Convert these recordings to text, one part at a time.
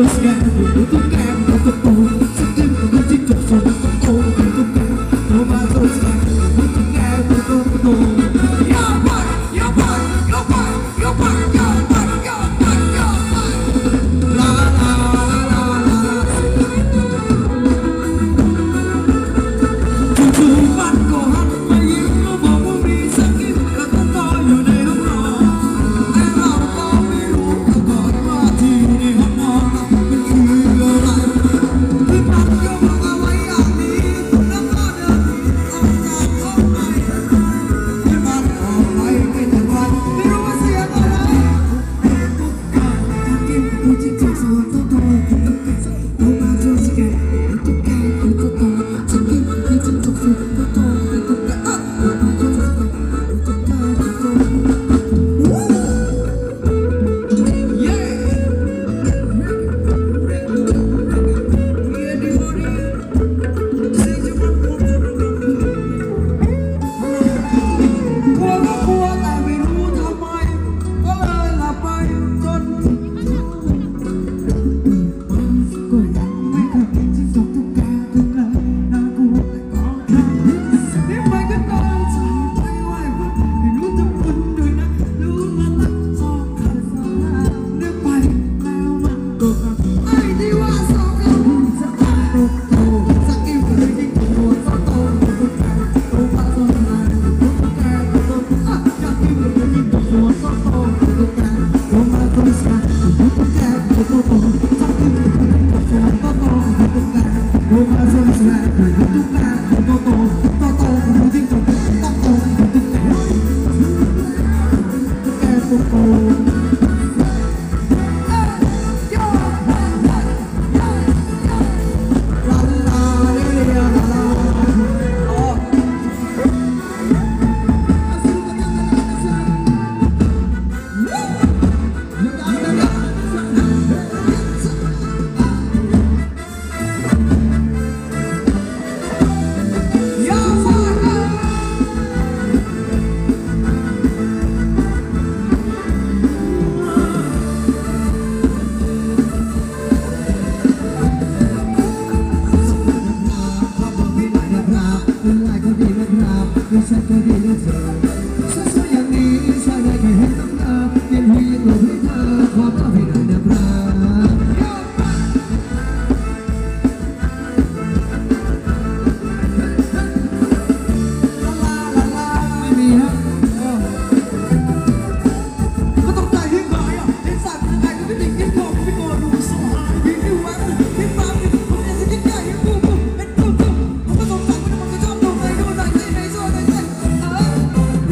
Deus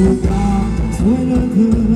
Buenos días.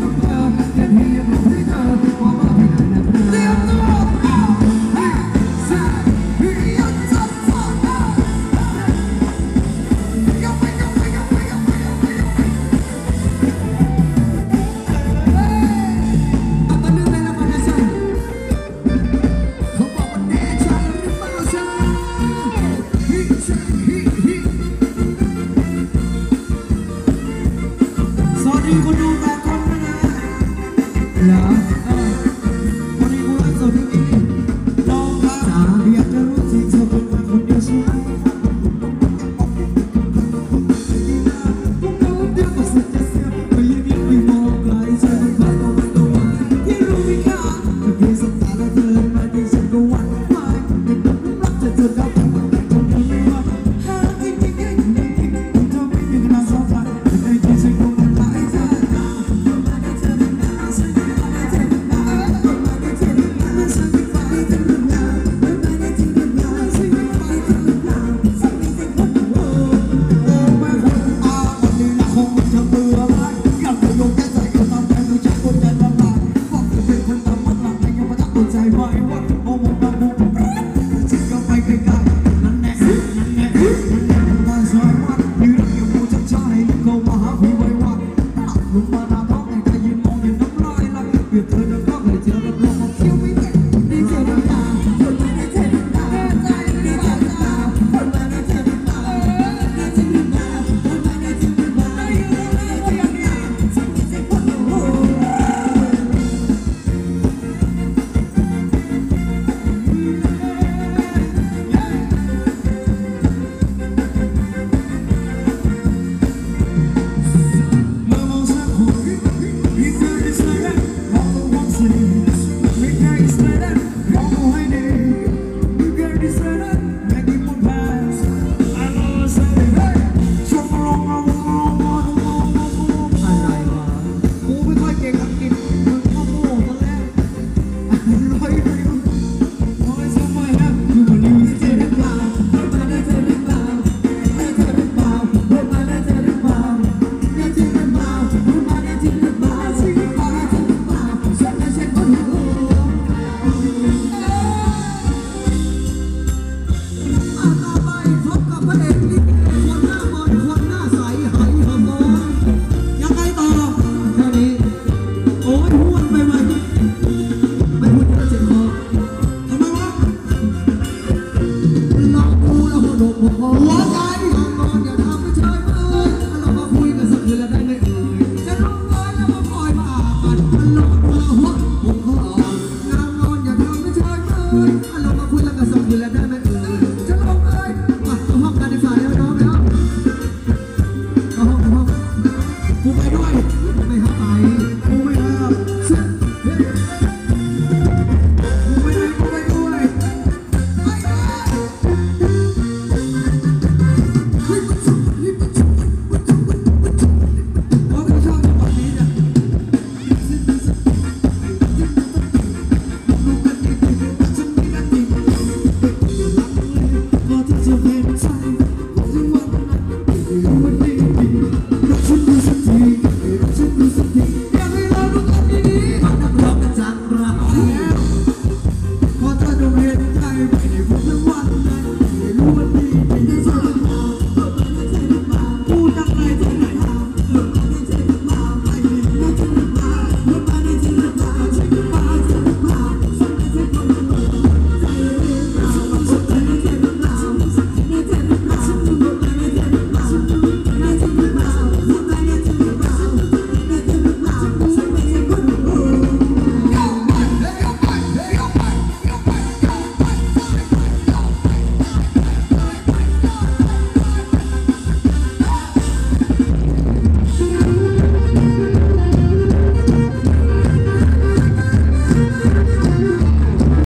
ว 我不